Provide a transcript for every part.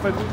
fait.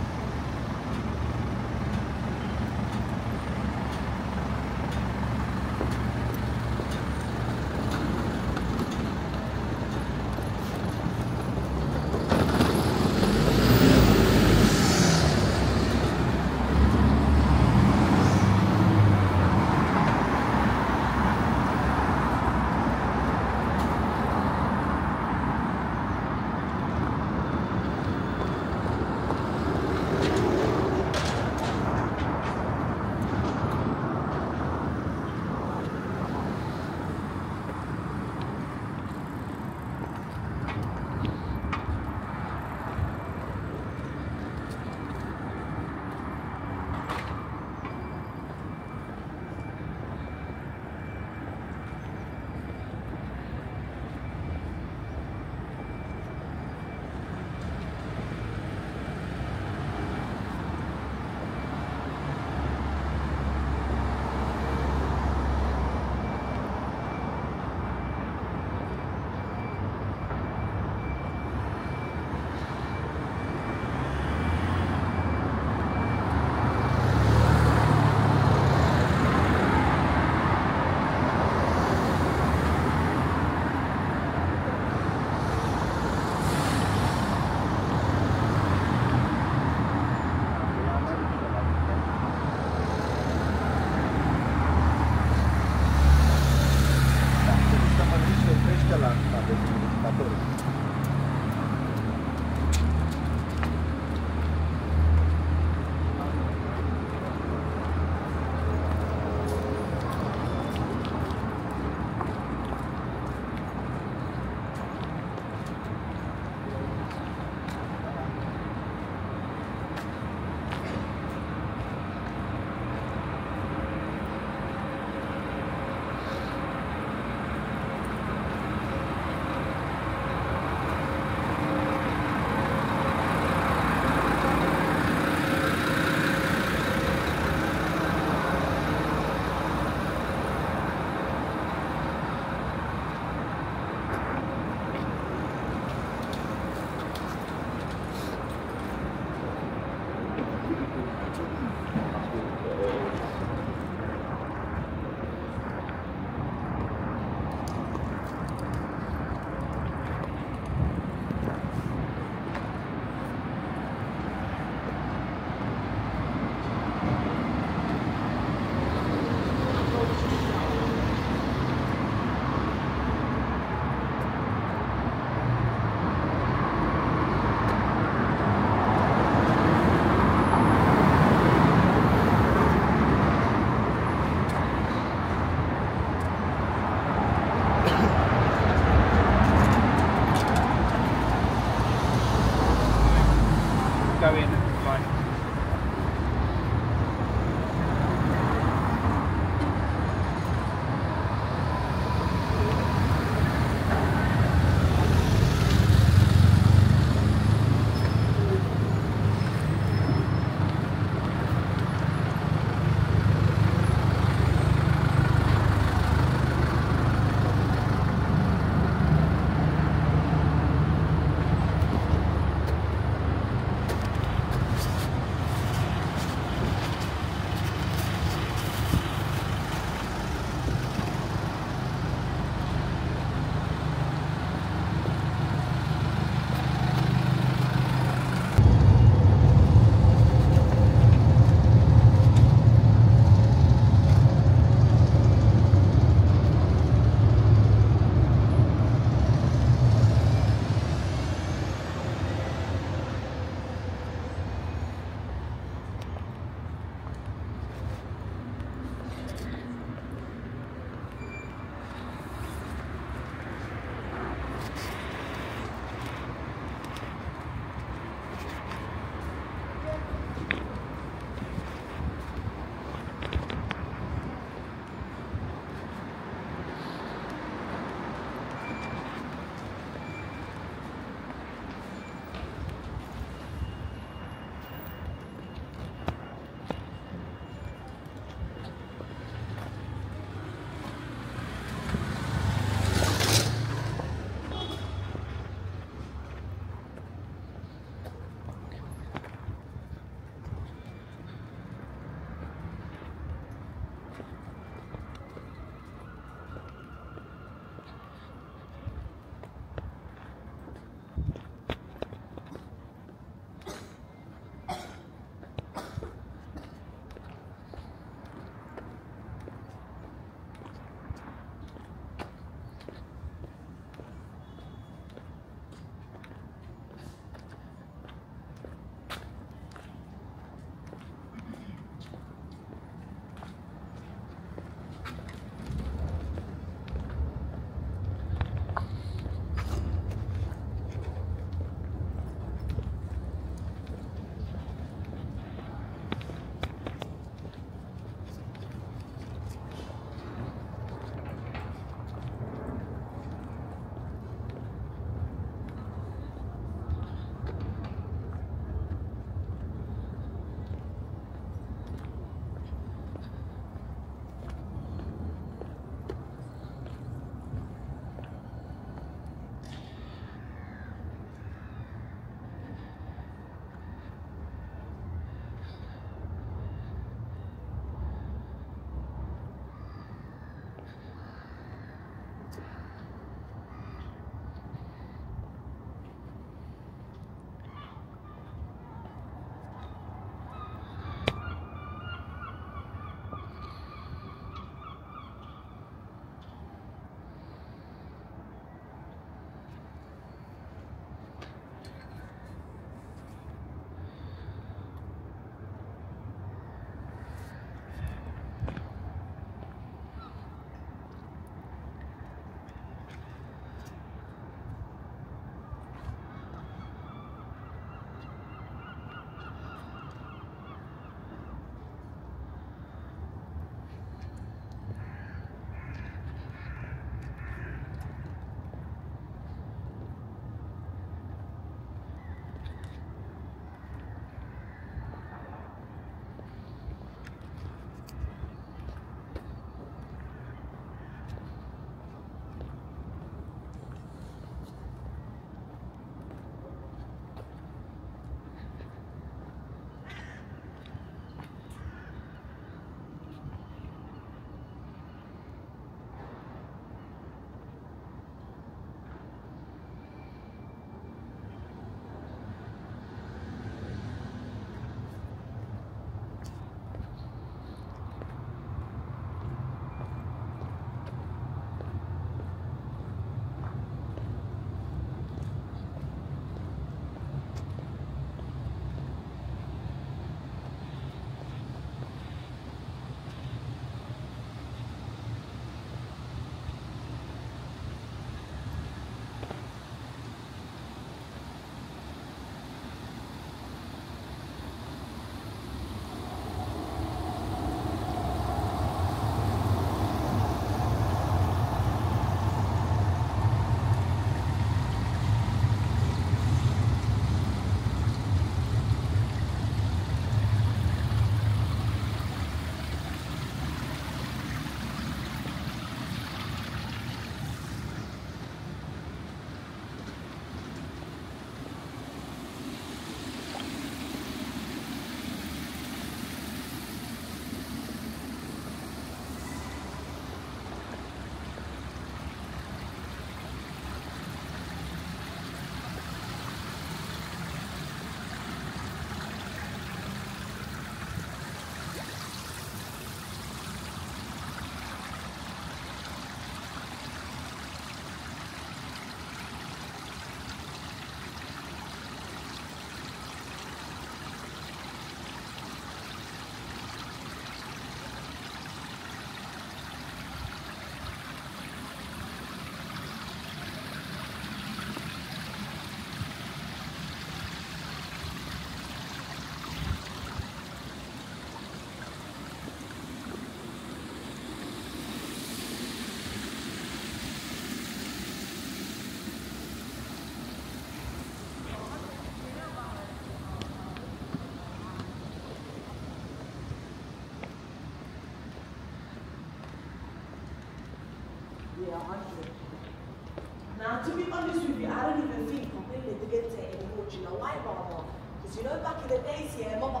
To be honest with you, I don't even think I'm really debating anymore. You know why, Barbara? Because you know, back in the days here, Mama